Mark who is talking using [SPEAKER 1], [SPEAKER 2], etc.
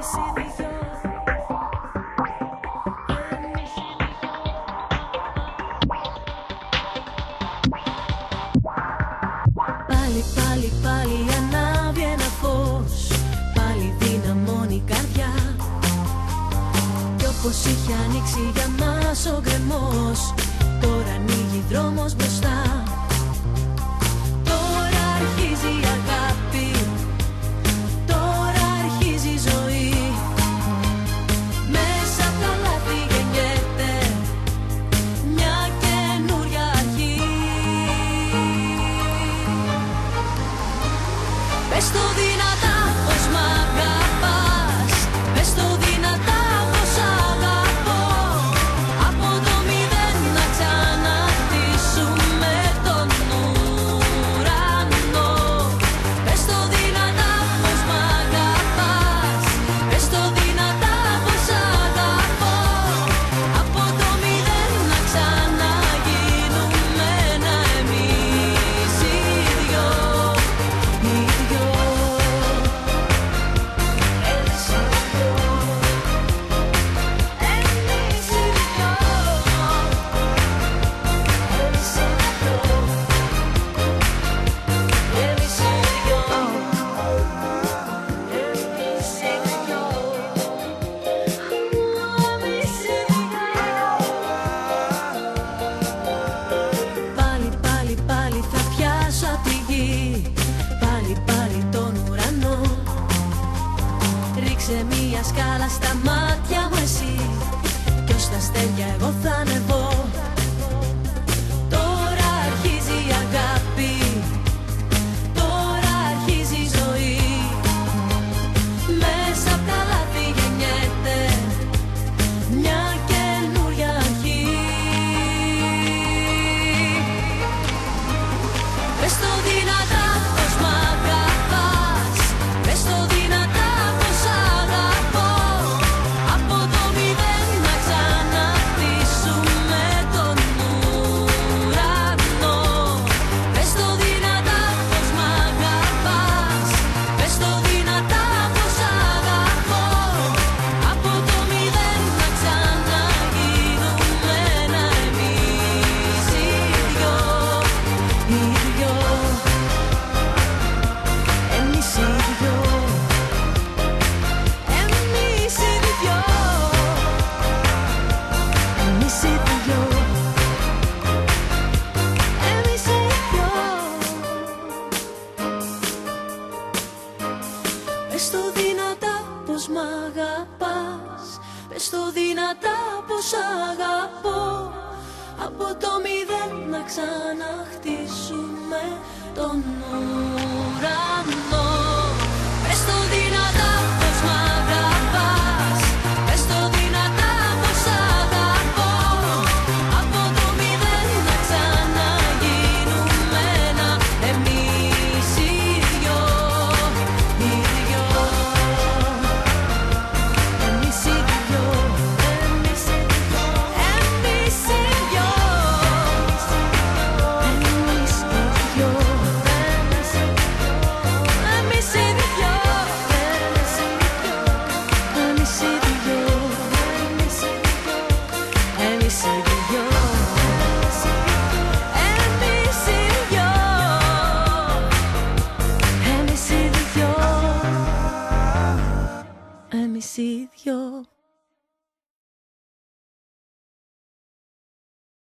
[SPEAKER 1] Πάλι, πάλι, πάλι ανάβει ένα φως. Πάλι, δύναμη, μόνη καρδιά. Και όπως είχε ανοίξει για μας ο γκρεμός, τώρα ανοίγει δρόμος μπροστά. δυνατά. μια σκάλα στα μάτια μου εσύ. Κι ως τα εγώ θα ανεβώ. Τώρα αρχίζει η αγάπη. Τώρα αρχίζει η ζωή. Μέσα από τα λάθη γεννιέται Μια καινούρια αρχή. Πες το δυνατά πως μ' αγαπάς. Πες το δυνατά πως αγαπώ. Από το μηδέν να ξαναχτίσουμε τον ουρανό εμείς οι δυο.